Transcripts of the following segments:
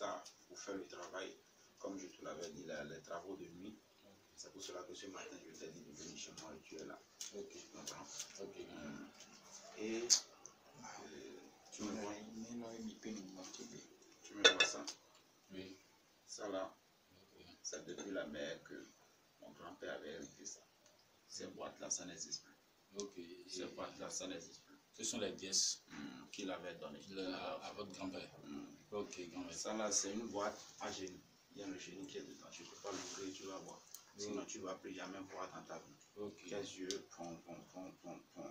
ça pour faire le travail, comme je te l'avais dit, les travaux de nuit. C'est pour cela que ce matin, je t'ai dit de venir chez moi et tu es là. Ok, Tu comprends? Ok, maître. Et euh, tu me vois, tu me vois ça? Oui. Ça là, ok. c'est depuis la mer que mon grand-père avait hérité ça. Ces boîtes-là, ça n'existe plus. Ok. Ces boîtes-là, ça n'existe plus. Ce sont les pièces Hum, Qu'il avait donné. le- à, à votre grand-père. Hum. Ok. Ça là, c'est une boîte à génie. Il y a le génie qui est dedans. Tu ne peux pas l'ouvrir, tu vas voir. Sinon, tu ne vas plus jamais voir dans ta vie. Ok. Tes yeux vont, vont, vont, vont, vont,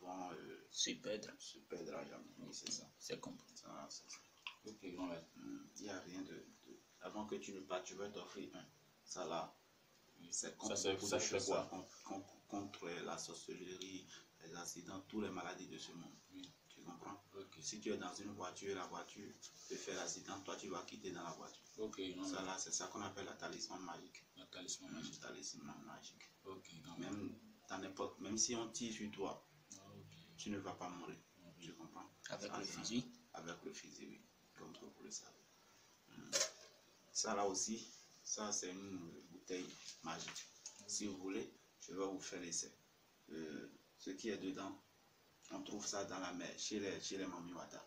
vont, euh, se perdre. se perdre à jamais. Oui, c'est ça. C'est compris. Ça, c'est ça. Ok. Hum, Il n'y a rien de, de- Avant que tu ne partes, tu vas t'offrir un. Ça là, c'est contre, Ça, ça quoi? contre, contre- contre la sorcellerie, les accidents, toutes les maladies de ce monde. Oui. Tu comprends? Ok. Si tu es dans une voiture, la voiture peut faire l'accident, toi tu vas quitter dans la voiture. Ok, grand Ça là, c'est ça qu'on appelle la talisman magique. Le talisman magique. talisman magique. Ok, grand maître. Même dans n'importe, même si on tire sur toi, Ah, tu ne vas pas mourir. Ok. Tu comprends? Avec Ça, le fusil? Avec le fusil, oui. Comme toi, vous le savez. Hum. Ça là aussi, ça c'est une bouteille magique. Si vous voulez, je vais vous faire l'essai. Euh, ce qui est dedans, on trouve ça dans la mer, chez les, chez les Mamiwata.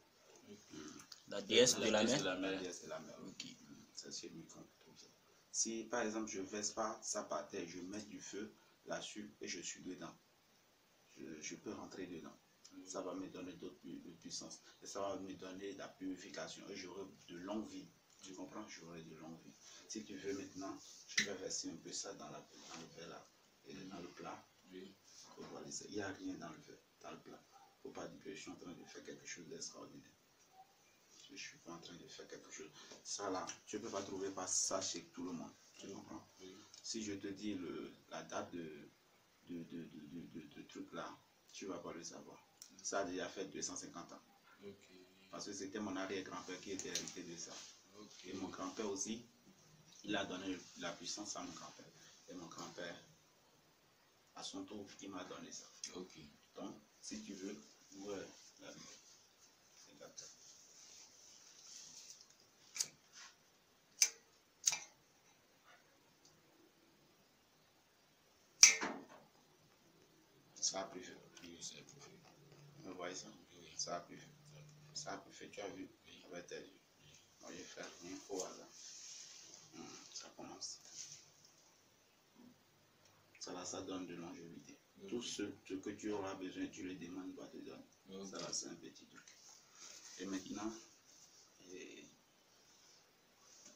La déesse de la déesse mer. de la. Yes, c'est la mer. Ok. Hum, C'est chez lui qu'on trouve ça. Si par exemple je verse pas ça par terre, je mets du feu là-dessus et je suis dedans, je, je peux rentrer dedans. Ça va me donner d'autres de puissance. Et ça va me donner de la purification. Et j'aurai de longue vie. Tu comprends? J'aurai de longue vie. Si tu veux maintenant, je vais verser un peu ça dans, la, dans le verre là. Et dans le plat. Oui. Il n'y a rien dans le verre, dans le plat. Faut pas dire que je suis en train de faire quelque chose d'extraordinaire. Je suis pas en train de faire quelque chose. Ça là, tu ne peux pas trouver pas ça chez tout le monde. Tu comprends? Oui. Si je te dis le, la date de, de, de, de, truc là, tu ne vas pas le savoir. Ça a déjà fait 250 ans. Parce que c'était mon arrière-grand-père qui était hérité de ça. Et mon grand-père aussi, il a donné la puissance à mon grand-père. Et mon grand-père, à son tour, il m'a donné ça. Donc, si tu veux, ça. Ça a. Oui. Vous voyez ça? Oui. Ça a pris feu. Ça a pris feu, tu as vu? Avec tes yeux. Je vais faire rien au hasard. Hum, Ça commence. Ça là, ça donne de longévité. Ok. Tout ce, ce que tu auras besoin, tu le demandes, il va te donner. Ok. Ça là, c'est un petit truc. Et maintenant,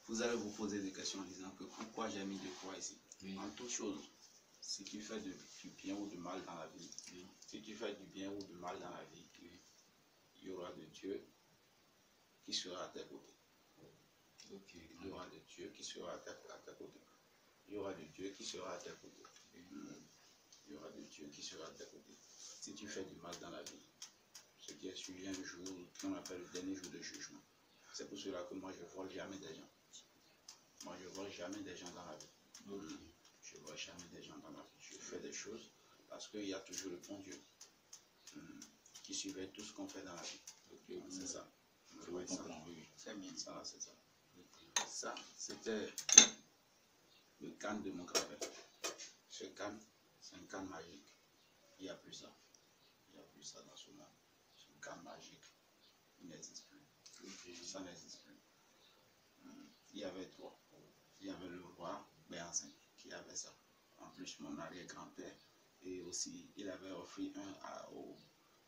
vous allez vous poser des questions en disant que pourquoi j'ai mis de quoi ici? Oui. En toute chose, si tu fais de- du bien ou du mal dans la vie, Oui. si tu fais du bien ou du mal dans la vie, Oui. il y aura de Dieu qui sera à tes côtés. Il y aura de Dieu qui sera à tes côtés. Il y aura de Dieu qui sera à tes côtés. Il y aura de Dieu qui sera à tes côtés. Si tu fais du mal dans la vie, ce qui est suivi un jour qu'on appelle le dernier jour de jugement. C'est pour cela que moi je vole jamais des gens. Moi je vole jamais des gens dans la vie. Je ne vois jamais des gens dans la vie. Je fais des choses parce qu'il y a toujours le bon Dieu mm, qui surveille tout ce qu'on fait dans la vie. C'est ça. Je. C'est bien. Ça, c'est ça. Ça, c'était le canne de mon grand-père. Ce canne, c'est un canne magique. Il n'y a plus ça. Il n'y a plus ça dans ce monde. Un canne magique. Il n'existe plus. Ça n'existe plus. Hum, Il y avait trois. Il y avait le roi Béanzin qui avait ça. En plus, mon arrière-grand-père. Et aussi, il avait offert un aux,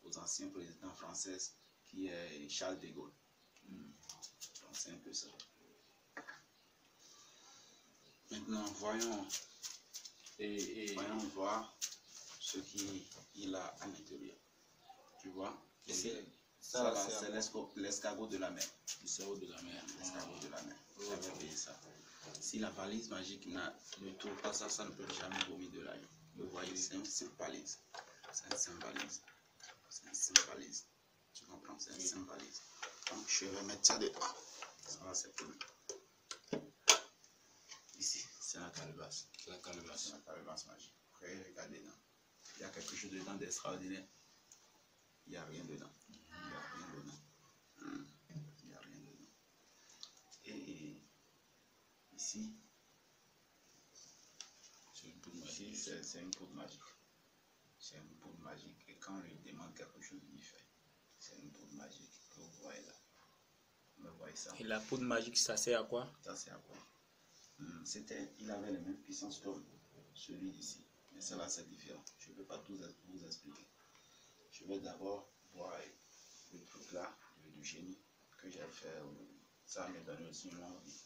aux anciens présidents français qui est Charles de Gaulle. Hum. Donc, c'est un peu ça. Maintenant, voyons, Et, et voyons voir ce qu'il a à l'intérieur. Tu vois? Ici, Ça, ça, c'est l'escargot de la mer. le cerveau de la mer. L'escargot de la mer. J'avais payé ça. Si la valise magique n'a- ne trouve pas ça, ça ne peut jamais vomir de l'ail. Vous voyez, c'est un simple valise. C'est un simple valise. C'est un simple valise. Tu comprends? C'est un Oui. simple valise. Donc, je vais mettre ça dedans. Ça va, c'est tout. C'est la calebasse. C'est la calebasse. C'est la calebasse magique. Après, regardez dedans. Il y a quelque chose dedans d'extraordinaire. Il n'y a rien dedans. Il n'y a rien dedans. Il n'y a rien dedans. Et Ici, C'est une poudre magique. c'est une poudre magique. C'est une poudre magique. Et quand on lui demande quelque chose, il fait. C'est une poudre magique que vous voyez là. Vous voyez ça Et la poudre magique, ça sert à quoi? Ça, c'est à quoi? C'était, il avait les mêmes puissances comme celui d'ici. Mais cela, c'est différent. Je ne peux pas tout vous expliquer. Je vais d'abord voir le truc là, du génie que j'ai fait. Ça me donne aussi une envie.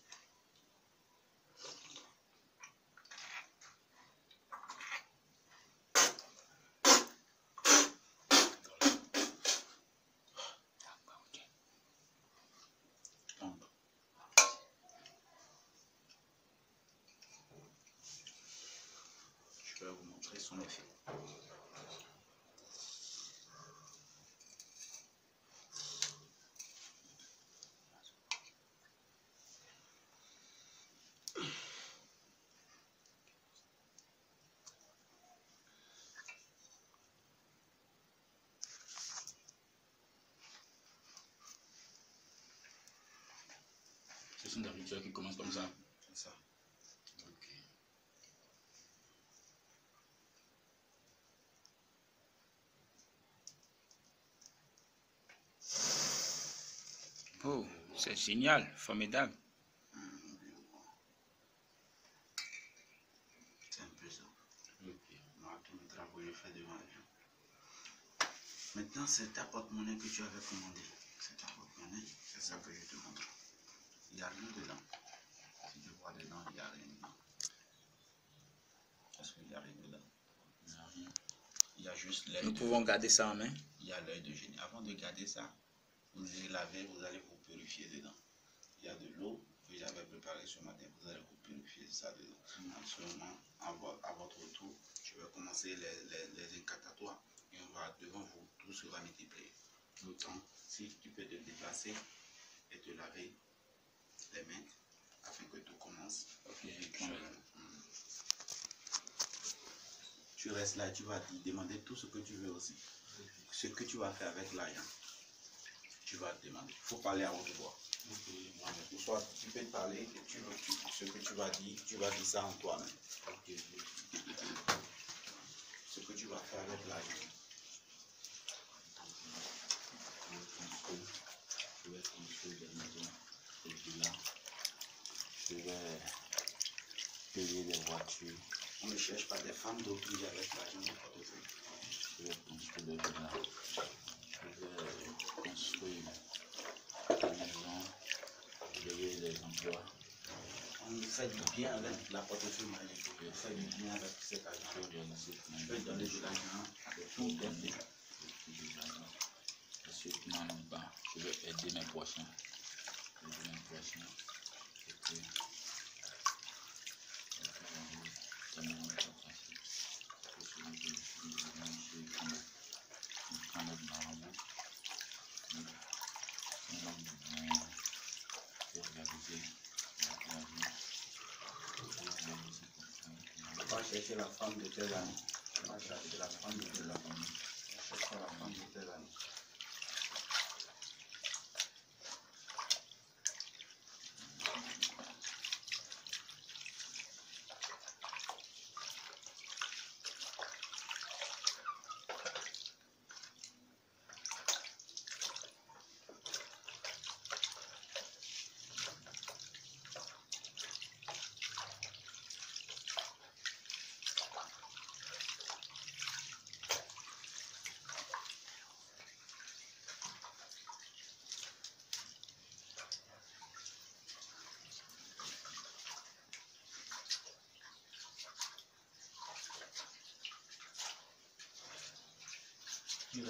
Donc, je vais vous montrer son effet. Ce sont des rituels qui commencent comme ça. C'est ça. Ok. Oh, c'est génial, formidable. C'est un peu ça. Ok. Moi, tous mes travaux, je fais devant les gens. Maintenant, c'est ta porte-monnaie que tu avais commandé. C'est ta porte-monnaie. C'est ça que je te montre. Il n'y a rien dedans. Si tu vois dedans, il n'y a rien dedans. Parce qu'il n'y a rien dedans? Il n'y a rien. Il y a juste l'œil Nous de, pouvons garder ça en main. il y a l'œil de génie. Avant de garder ça, vous allez laver, vous allez vous purifier dedans. Il y a de l'eau que j'avais préparée ce matin. Vous allez vous purifier ça dedans. En ce moment, à, à votre tour, je vais commencer les, les, les incantatoires. Et on va devant vous, tout sera multiplié. Donc, si tu peux te déplacer et te laver les mains afin que tout commence. Tu restes là, tu vas te demander tout ce que tu veux aussi. Ce que tu vas faire avec l'argent, tu vas te demander. Il faut parler à haute voix. Ou soit tu peux te parler et tu, tu- ce que tu vas dire, tu vas dire ça en toi-même. Ok. Ce que tu vas faire avec l'argent. Je vais construire des maisons, villas. Je vais payer des voitures. On ne cherche pas des femmes d'autrui avec l'argent de. Je vais construire des villas. Je vais construire des maisons. Créer des emplois. On fait du bien avec la portefeuille magique. On fait du bien avec cet argent. Je vais donner de l'argent à tout pas, je vais aider mes prochains ça va aller tellement pas facile. Faut se lever, se lever, manger, prendre- prendre dans la route. Et on va bien se réaliser la vie. Se réaliser comme ça. On va chercher la femme de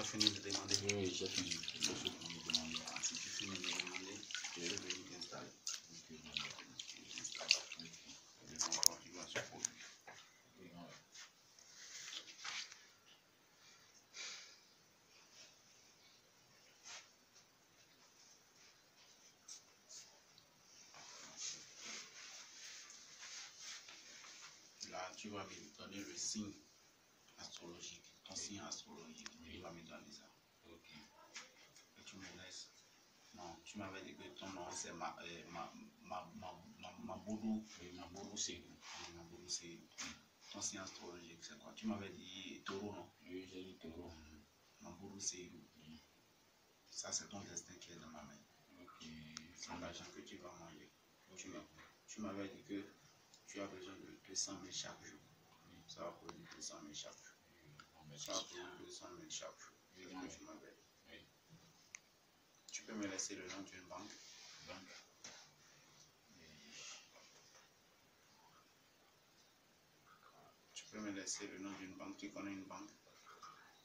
As fini de demander Oui, j'ai fini. Je suis train de demander. Ah, Si tu finis de demander, je vais venir t'installer. Ok. Je. Et encore, tu vas se mère. Là, tu vas me donner le signe astrologique, ton signe astrologique. Tu vas me donner ça. Ok. Et tu me laisses. Non, tu m'avais dit que ton nom c'est ma, euh, ma, ma, ma, ma, ma bourreau, c'est c'est ton signe astrologique, c'est quoi Tu m'avais dit taureau, non Oui, j'ai dit taureau. Maboudou, c'est où Oui. Ça, c'est ton destin qui est dans ma main. Ok. C'est l'argent que tu vas manger. Tu m'avais dit que tu as besoin de 200 000 chaque jour. Ça va produire 200 000 chaque jour. Grand mère, Ça va c'est bien. produire 200 000 chaque jour. C'est ce Oui. que tu. Oui. Peux me laisser le nom d'une banque? Banque. Tu peux me laisser le nom d'une banque? Tu connais une banque?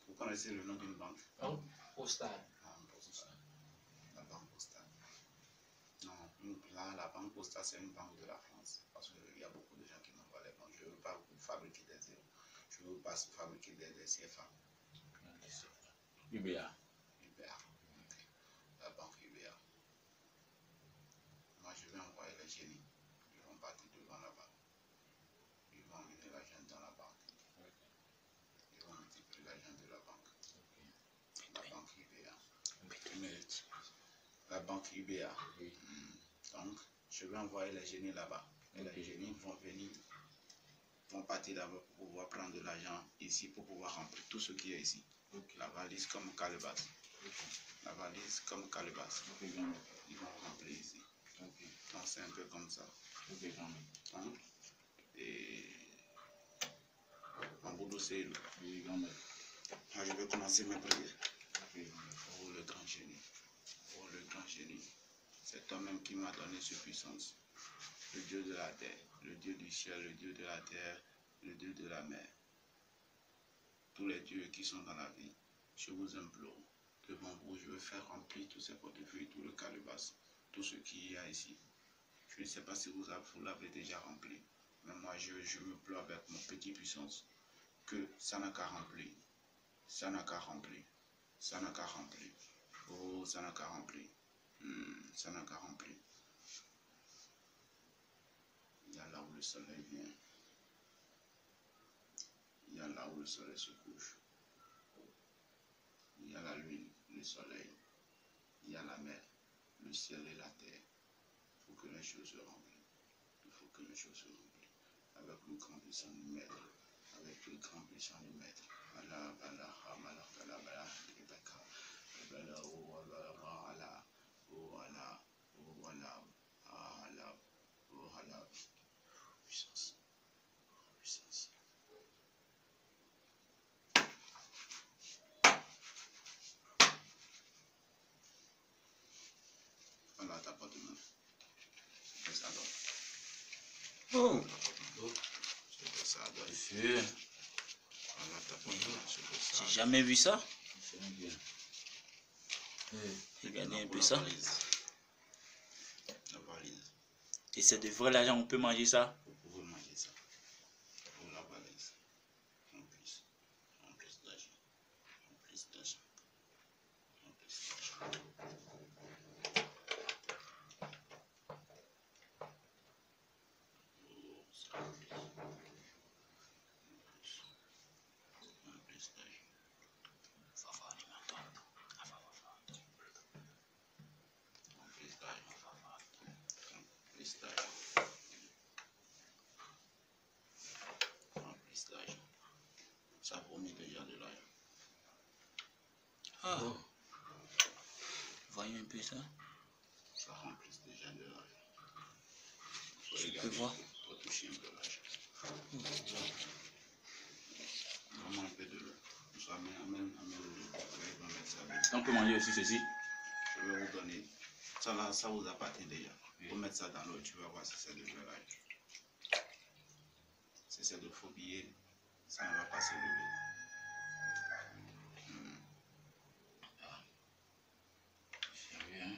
Vous connaissez le nom d'une banque? Banque postale. Ah. La banque postale. Non, là, la banque postale, c'est une banque de la France. Parce qu'il y a beaucoup de gens qui n'ont pas les banques. Je ne veux pas vous fabriquer des zéros. Veux pas fabriquer des, des CFA. UBA. UBA. La banque UBA. Moi, je vais envoyer les génies. Ils vont partir devant là-bas. Ils vont amener l'argent dans la banque. Ils vont multiplier l'argent de la banque. La banque UBA. La banque UBA. Donc, je vais envoyer les génies là-bas. Et les génies vont venir, vont partir d'abord pour pouvoir prendre de l'argent ici, pour pouvoir remplir tout ce qui est ici. La valise comme calebasse. La valise comme calebasse. Ils vont remplir ici. Donc, c'est un peu comme ça. Donc, et mon boulot, c'est. Moi, je vais commencer mes prières. Oh le grand génie, oh le grand génie, c'est toi-même qui m'as donné cette puissance. Le Dieu de la terre, le Dieu du ciel, le Dieu de la terre, le Dieu de la mer. Tous les dieux qui sont dans la vie, je vous implore, devant vous, je veux faire remplir tous ces portefeuilles, tout le calebasse, tout ce qu'il y a ici. Je ne sais pas si vous avez- vous l'avez déjà rempli, mais moi, je, me plains avec mon petit puissance que ça n'a qu'à remplir. Ça n'a qu'à remplir. Ça n'a qu'à remplir. Oh, ça n'a qu'à remplir. Hmm, ça n'a qu'à remplir. Il y a là où le soleil vient. Il y a là où le soleil se couche. Il y a la lune, le soleil. Il y a la mer, le ciel et la terre. Il faut que les choses se remplissent. Il faut que les choses se remplissent. Avec le grand puissant du maître. Avec le grand puissant du maître. Voilà, voilà, voilà, voilà, voilà, voilà, oh, voilà, oh, voilà, ah, voilà, oh, voilà. Puissance. Puissance. Voilà ta porte main. Je fais ça donc. Oh, Je fais ça donc. Dieu, j'ai jamais vu ça? Regardez un peu ça. Et c'est de vrai l'argent, on peut manger ça? Vous pouvez manger ça. Pour la valise. En plus. En plus d'argent. En plus d'argent. En plus d'argent. Oh, ça en plus. En plus. En plus d'argent. Va voir les mentons. Ah, va, va, va. En plus d'argent. En plus d'argent. En plus d'argent. Ça promet déjà de l'argent. Ah. Voyons un peu ça. Ça remplisse déjà de l'argent. Je peux voir. Pour toucher un peu l'argent. Vraiment un peu de l'eau. Ça amène, amène, amène. On peut manger aussi ceci. Je vais vous donner. Ça là, ça vous appartient déjà. Vous mettre ça dans l'eau, tu vas voir si c'est de l'œil. Si c'est de faux billets, ça ne va pas se lever. Ah. Sérieux.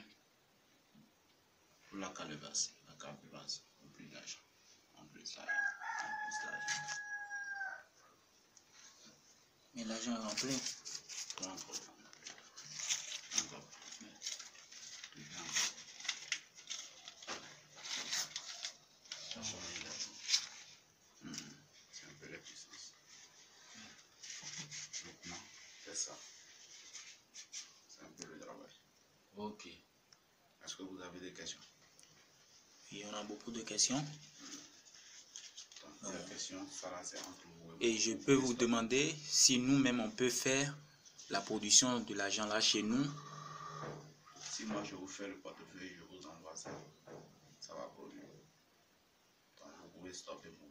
Pour la calebasse, la calebasse, on plus d'argent. En plus d'argent. En plus d'argent. Mais l'argent est rempli. Comment Avez des questions Il y en a beaucoup de questions. Donc, la question, ça là, c'est entre vous Et je peux vous demander si nous-mêmes on peut faire la production de l'argent là chez nous. Si moi je vous fais le portefeuille, je vous envoie ça, ça va produire. Donc vous pouvez stopper pour